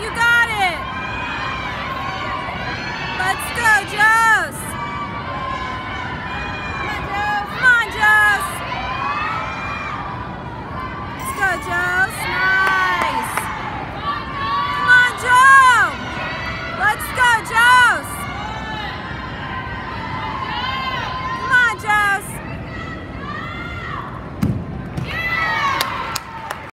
you guys.